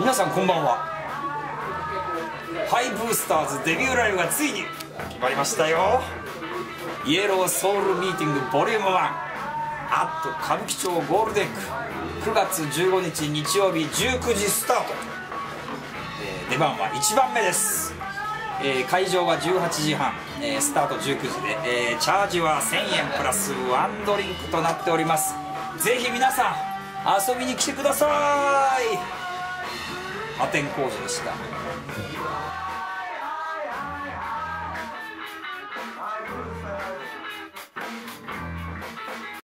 皆さんこんばんは。ハイブースターズデビューライブがついに決まりましたよ。イエローソウルミーティングボリューム1アット歌舞伎町ゴールデン区。9月15日日曜日19時スタート、えー出番は1番目です、えー会場は18時半、えースタート19時で、えーチャージは1000円。プラスワンドリンクとなっております。ぜひ皆さん遊びに来てください。破天荒寺でした